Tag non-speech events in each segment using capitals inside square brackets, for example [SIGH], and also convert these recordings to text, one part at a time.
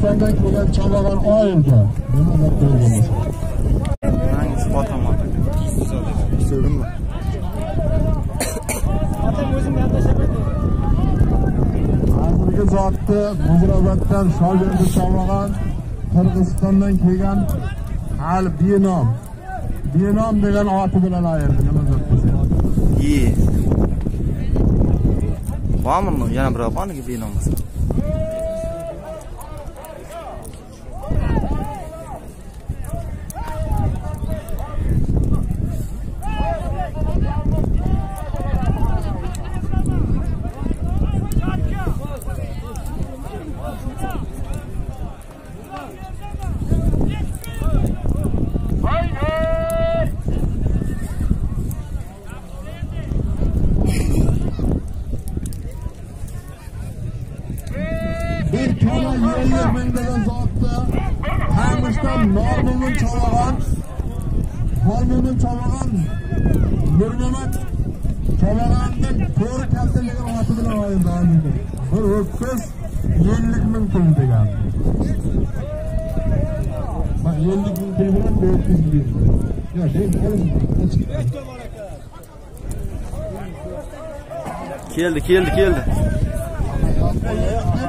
qirg'izistondan kelgan chaqalon oyilga nima deb qo'ygan hangisi fotom so'rdim hozirgi zotni muzrobatdan shogirdi chog'lagan qirg'izistondan kelgan hali benom benom degan oti bilan ayirdi nima zot desa yi bormi yana birov borniki binomimiz bir kala yeyir ming degan zotni qamishdan normumin chalag'an hormumin chalag'an nurmamat chalag'andan to'ri kalta degan oti bilan ayirdi hozirgi bir o'ttiz ellik ming pul degan bak ellik ming pul bilan bir o'ttiz ming yo sen keldi keldi keldi Yeah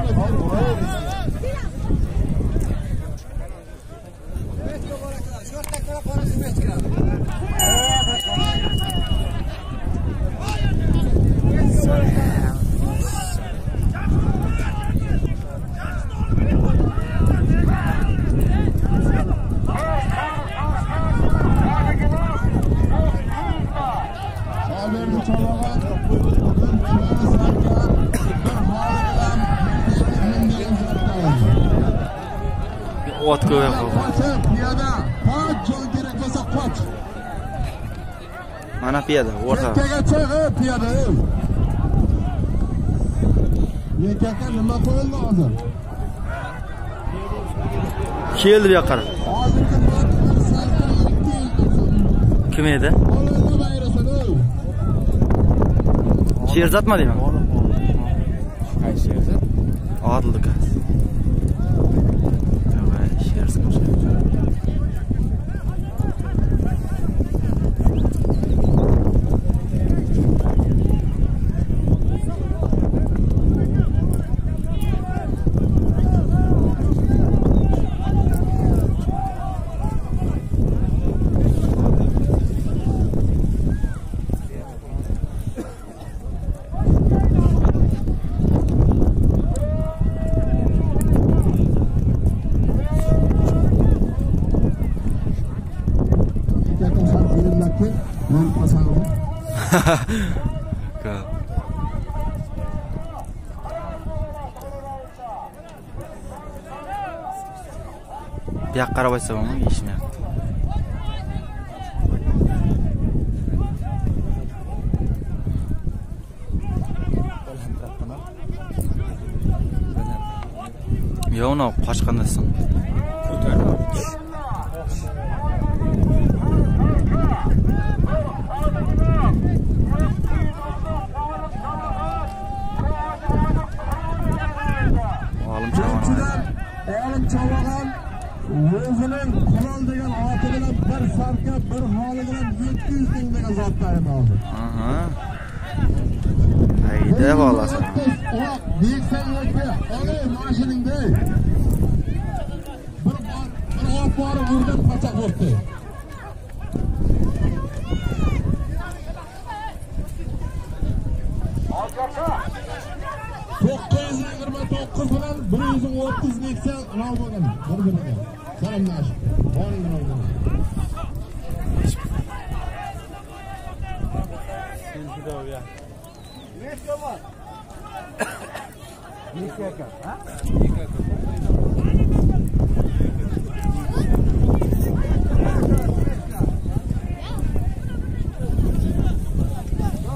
chalag'an bir piyola sarkan bir holi bilan ming degan zotni ayirdi ot ko'p Qochib, piyoda, qoch, jon kerak bo'lsa qoch. mana piyoda o'rta Chekkaga chiq, ey piyoda, nima qo'yildi hozir? keldi bu yoqqa kim edi sherzodmi deyman Qaysi yerda? odilniki [LAUGHS] 그러니까 약 가라고 했어, 이 시냐. 여우나 과식 안 났어. 200 ming meni zotlarim oldi hayda bolasan beksang yoki olay mashinangda bir oq borib urdim qochoq bo'libdi दो भैया ये क्या का हां ये क्या का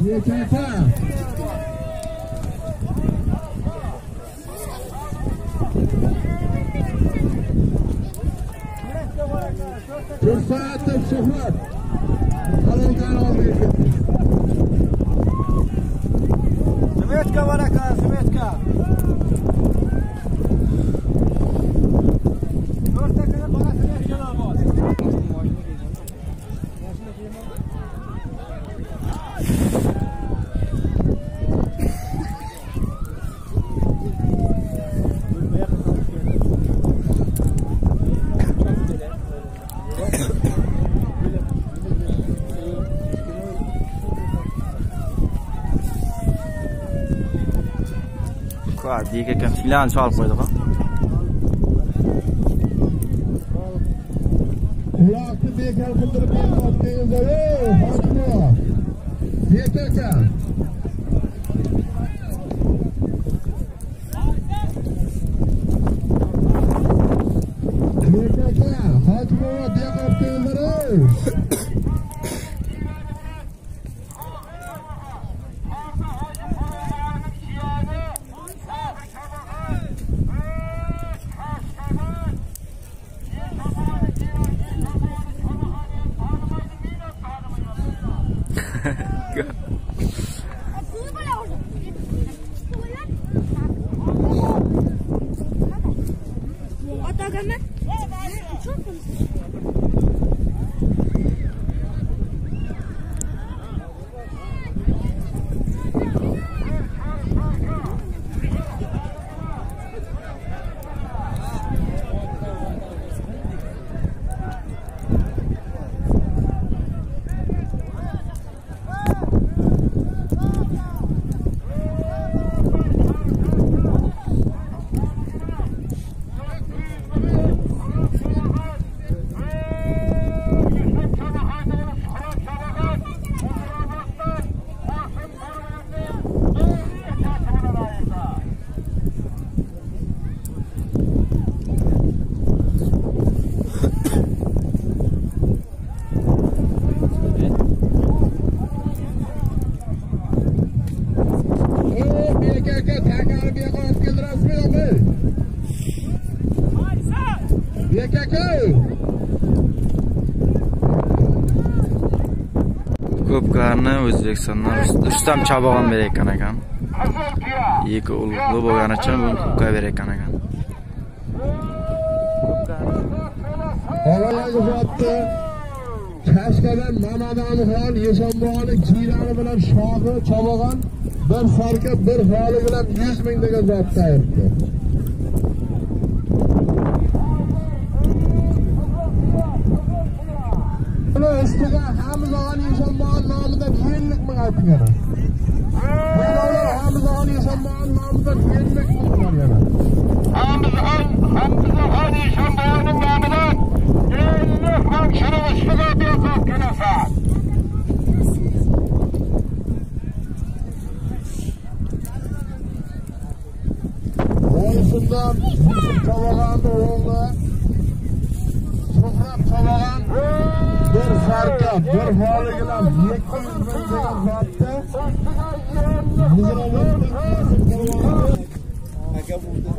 ये कैसा Fırsat, şöhret. Qua dire che canfilano c'ha poi dopo. Kulaklı bir kalkındırıp bir noktayı uzayı. Hadi bu. Yeter. BKK. ko'pkarni o'zbekistondan Rust- rustam chabog'on berayotgan ekan ikki ulug'li bo'lgani uchun buni ko'pga berayotgan ekan. Kashkadan Mamadalixon, Yeshonboyni jiyrani bilan shohi chavog'on bir farqi bir holi bilan 100 ming degan zot tayyordi. Istiga hamzani yashamoqni nomidan yillik ming ayting yana hamzani yashamoqni nomidan yillik ming bor yana hamzixon hamzixon yashamoqni nomidan ellik ming shuni ustiga beqof kelasan Olsundan, Çavaganda oğlu, bir farqa, bir holi bilan 200 ming degan zotda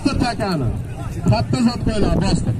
Bostir takani. Katta zot qo'ylar, bostir.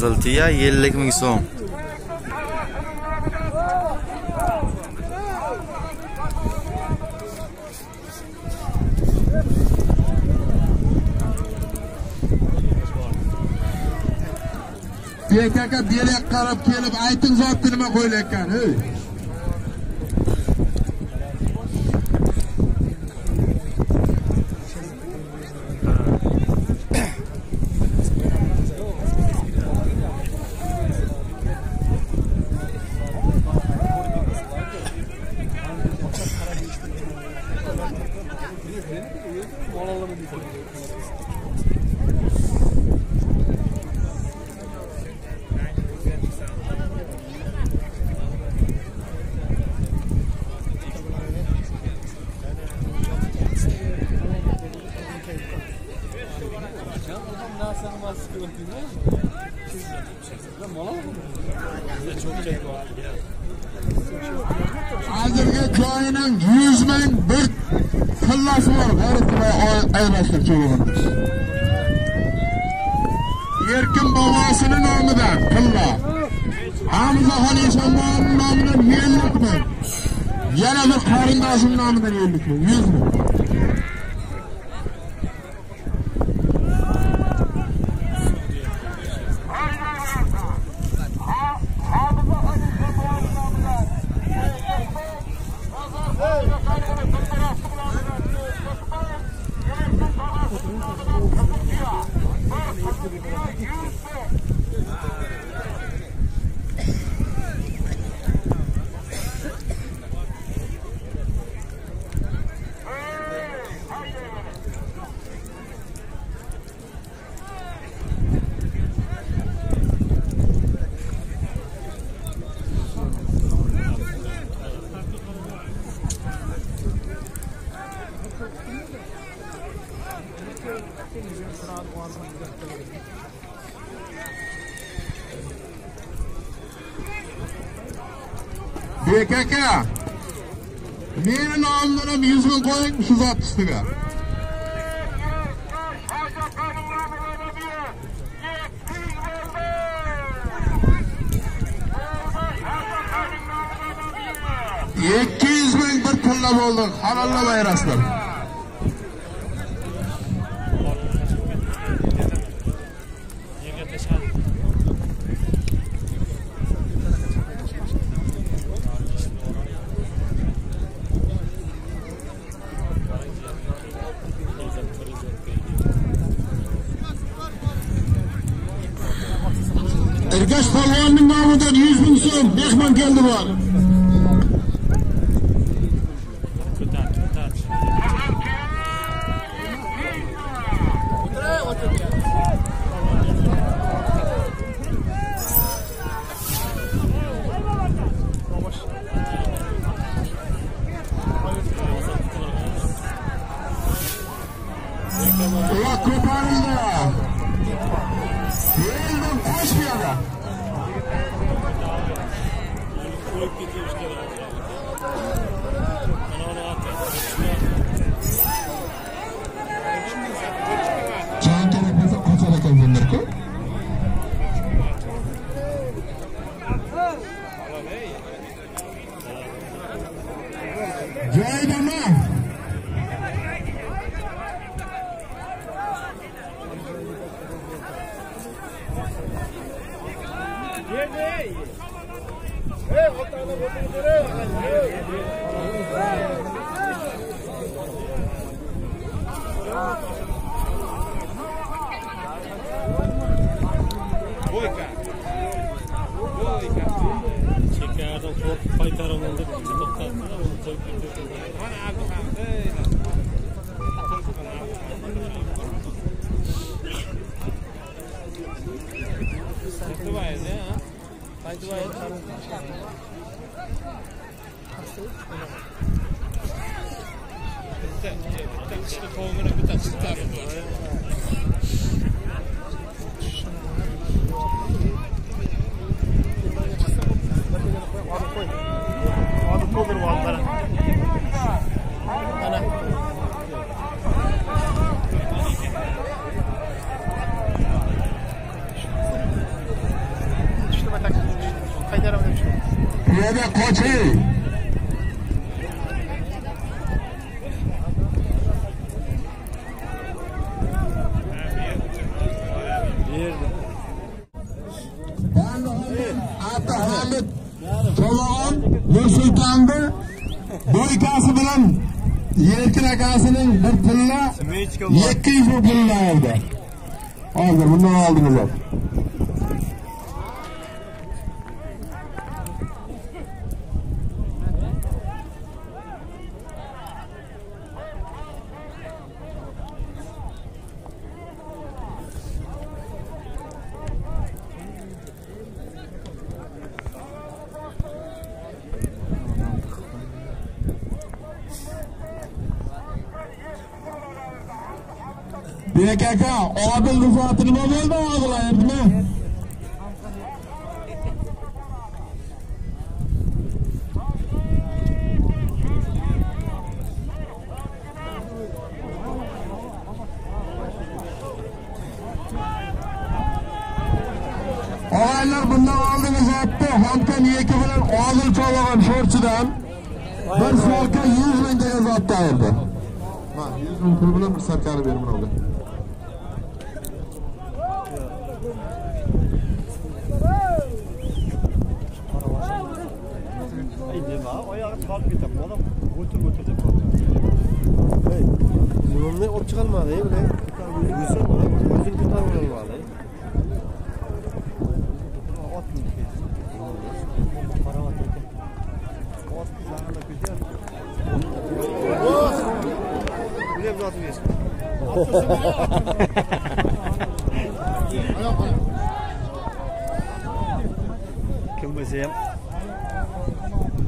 Qizil tuya 50 ming so'm. Bek aka belak qarab kelib ayting zotni nima qo'yilayotgan ey hozirgi joyining 100 ming bir tillasi bor. G'ayratli ayrashtir cho'g'imiz erkin bobosini nomidan tilla hamizaxon eshonboyni nomidan 100 ming. Yana bir qarindoshim nomidan 50 ming. 100 ming. PKK. Birinin alnına bir yüzünü koymuşuz atıştığa. İki yüz bin bir pulla bulduk. Halalla bayraslar. Erkaş Palvan'ın namıdır. Yüz bin so'm mehmon keldi bor. Boyka. Boyka. paytaran oldu. Toplattı da onu koyup götürdü. qo'y. Haydi bay. Bitti. Bitti. Bitti. Bitti. Bitti. Bitti. Bitti. Bitti. Burada koçu. Hatta Halit Çolağın Nursultan'da bu ikası bilen yelkin akasının bir pilla 200 pilla aldı. Aldı bundan aldınız. Bek aka, Odil rufati nima bo'ldi Odil aytmi? Bundan oldingi zotda Hamkan yeki bilan og'il cho'lag'an sho'rchidan bir sarka 100 ming degan zotda oldi. Ma, 100 ming pul bilan bir sarkani berib mana Götür götürecek. Hey, bununla ot çıkarmalı bile. Yüzün var, yüzün tutarmalı. Ot mu ki? Para var dedi. Ot sana da güzel. Oh! Bile biraz. Kim bu sen?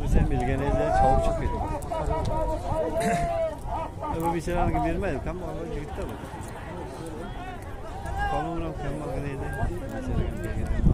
Bu sen bilgen evde çabuk çıkıyor öbür bir şeyler bilmedim. Kam ama gitti bu. Kamera kam makineydi.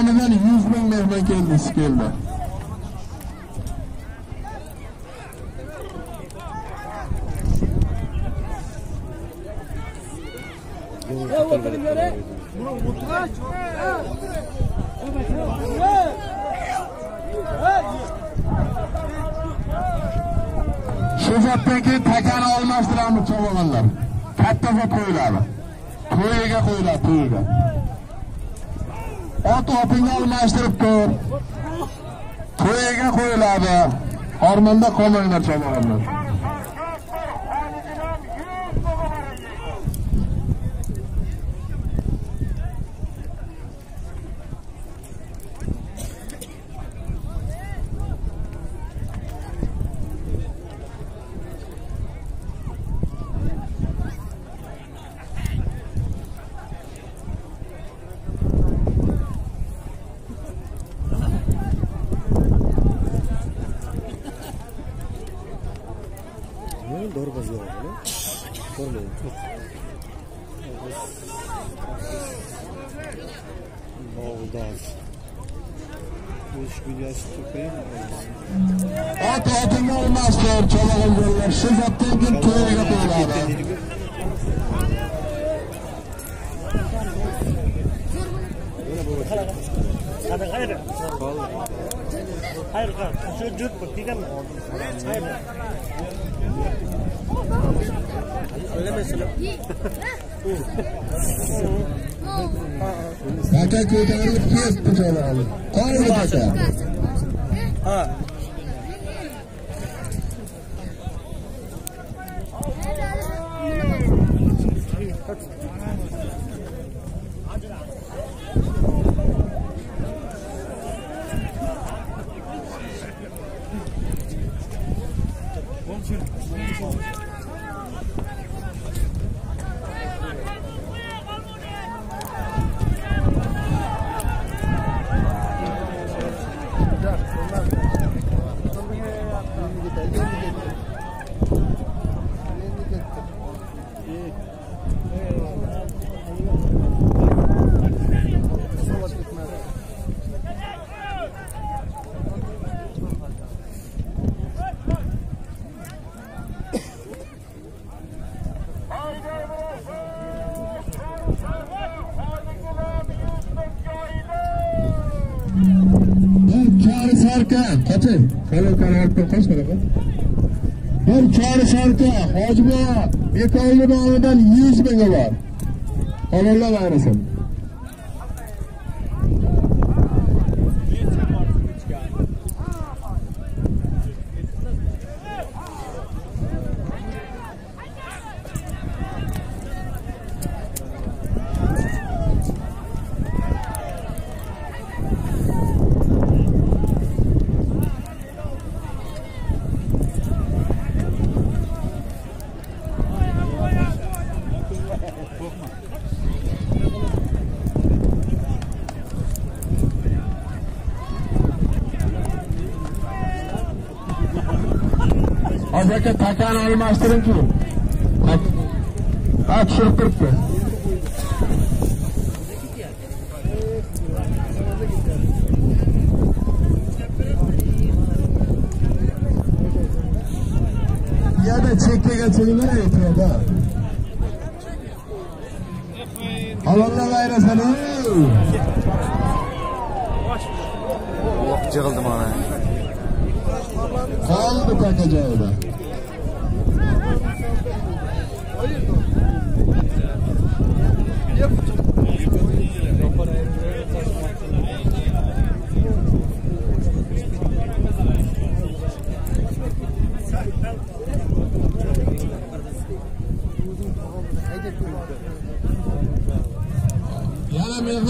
Haneden 100 bin mehmet geldi İskev'de. Şufattaki tekan olmazdır ama çoğalanlar. Kattafa koyular. Kuyuya koyular, kuyuya. Ot opinga almashtirib tur. To'yiga qo'yiladi. Ormonda qolmanglar cho'g'onlar. Ot otingni olmasdir chavag'im yo'llar shu zotdan keyin to'yiga qo'yiladi Hadi hayır. Hayır kan. Şu cürt bak diken mi? Hayır. Öyle mesela. Aka ko'tarilib ketdi chavag'im qoldi aka Ha. bir kari sarka qoching falon karavotdan qochma aka bir kari sarka hojibo bekovli nomidan yuz minga bor. Qolonlar ayrasin aka takani almashtiringki ha tushirib turibdi yana chekkaga chiqinglar aytyapti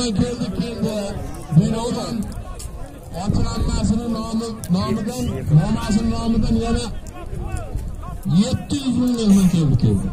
yana mehmon keldi keldi binodan xotin-ammasini nomi nomidan momasini nomidan yana yetti yuz ming mehmon keldi keldi.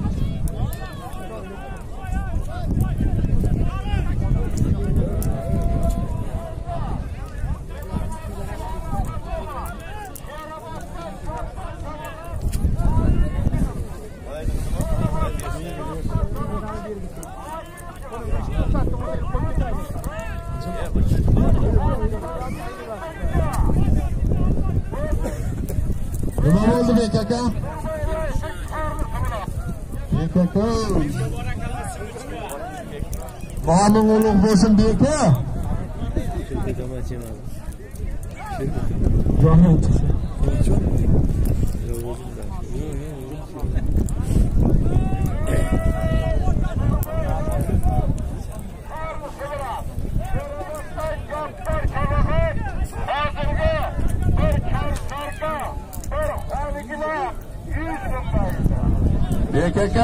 Amin oğlum basın büyük ha. Rahmet. BKK,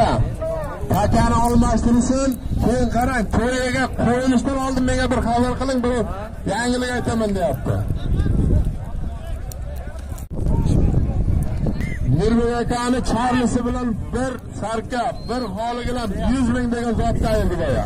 Pakana almastırsın, keyin qarang to'yiga qo'yilishdan oldin menga bir xabar qiling bir yangilik aytaman deyapti. Nurbek akani charlisi bilan bir sarka bir holigilar 100 ming degan zotga ayildi boya.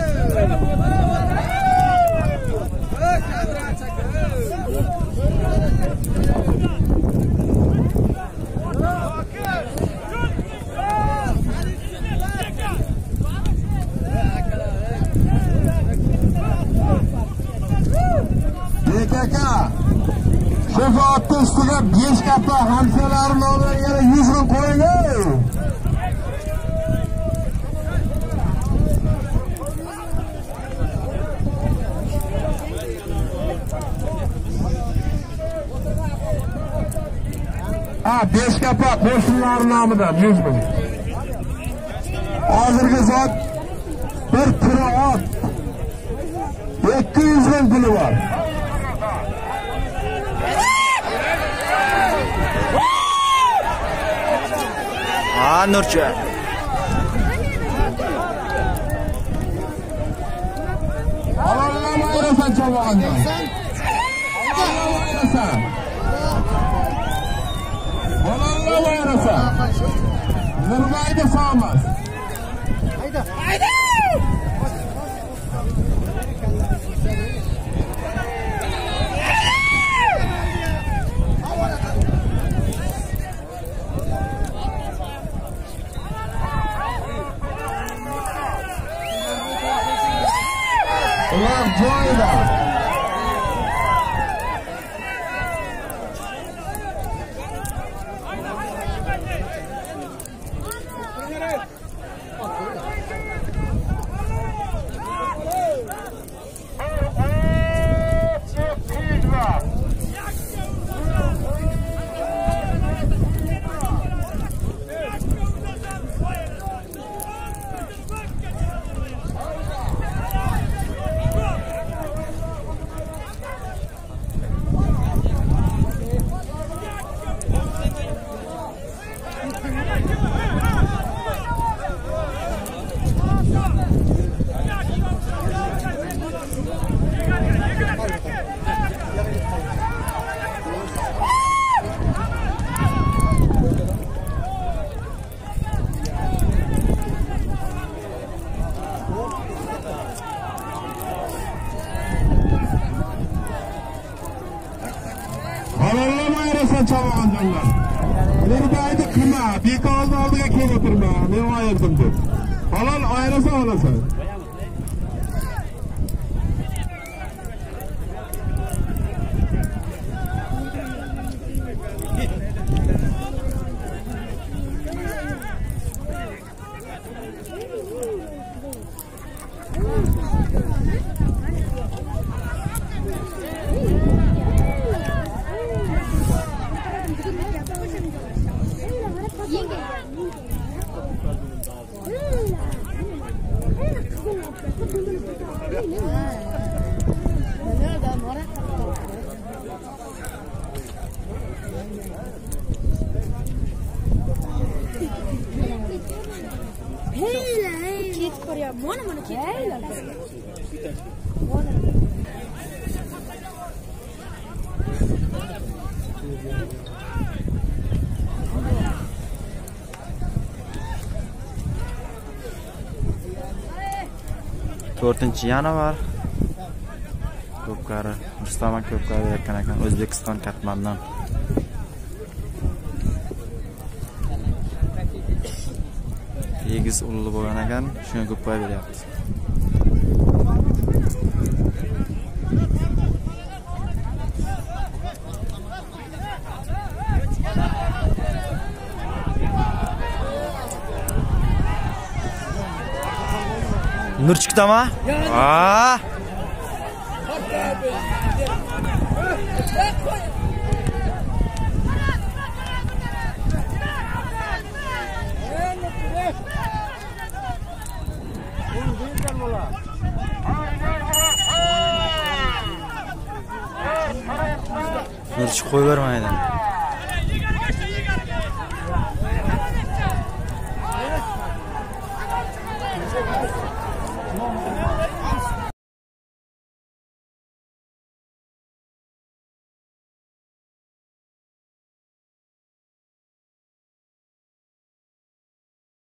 tamamıdır. Yüz bin. Hazırki zat bir kıraat 200 bin pulu var. Ha Nurça. Allah'ım burası cevabı. Allah'ım burası. Halollama ayrasan. Nurmayda sog'mas. bunlar. Bunu da ayda kırma. Bir kaldı aldı ya kim oturma. Ne o ayırdım bu. Halal ayrısa halasa. To'rtinchi yanvar. Ko'pkari rustam ko'pkari deyotgan ekan o'zbekiston katmandan. Egiz ulli bo'lgan ekan shunga ko'pkari beryapti. Nurchikdami? Ha. Ah. Nurchik qo'yvermaydi.